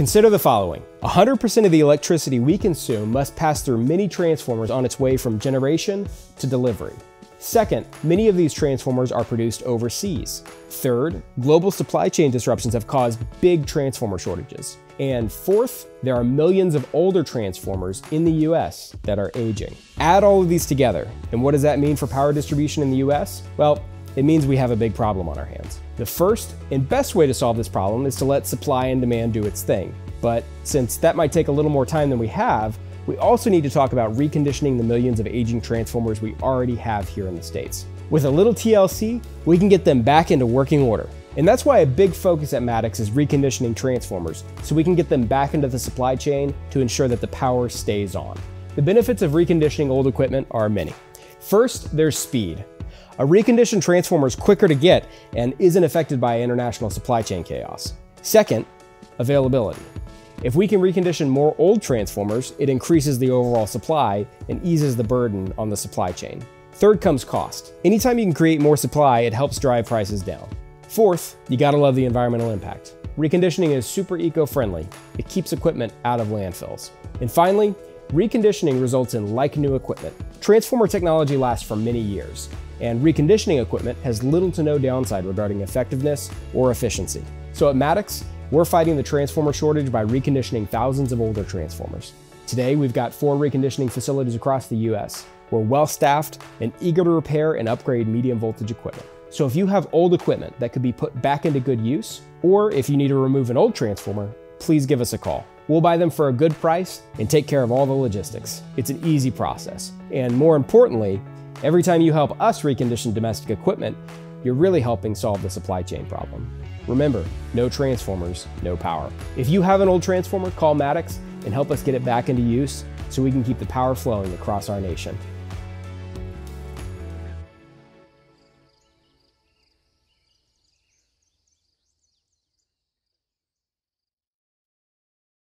Consider the following 100% of the electricity we consume must pass through many transformers on its way from generation to delivery. Second, many of these transformers are produced overseas. Third, global supply chain disruptions have caused big transformer shortages. And fourth, there are millions of older transformers in the US that are aging. Add all of these together, and what does that mean for power distribution in the US? Well, it means we have a big problem on our hands. The first and best way to solve this problem is to let supply and demand do its thing. But since that might take a little more time than we have, we also need to talk about reconditioning the millions of aging transformers we already have here in the States. With a little TLC, we can get them back into working order. And that's why a big focus at Maddox is reconditioning transformers, so we can get them back into the supply chain to ensure that the power stays on. The benefits of reconditioning old equipment are many. First, there's speed. A reconditioned transformer is quicker to get and isn't affected by international supply chain chaos. Second, availability. If we can recondition more old transformers, it increases the overall supply and eases the burden on the supply chain. Third comes cost. Anytime you can create more supply, it helps drive prices down. Fourth, you gotta love the environmental impact. Reconditioning is super eco-friendly. It keeps equipment out of landfills. And finally, reconditioning results in like new equipment. Transformer technology lasts for many years, and reconditioning equipment has little to no downside regarding effectiveness or efficiency. So at Maddox, we're fighting the transformer shortage by reconditioning thousands of older transformers. Today, we've got four reconditioning facilities across the US. We're well staffed and eager to repair and upgrade medium voltage equipment. So if you have old equipment that could be put back into good use, or if you need to remove an old transformer, please give us a call. We'll buy them for a good price and take care of all the logistics. It's an easy process. And more importantly, every time you help us recondition domestic equipment, you're really helping solve the supply chain problem. Remember, no transformers, no power. If you have an old transformer, call Maddox and help us get it back into use so we can keep the power flowing across our nation.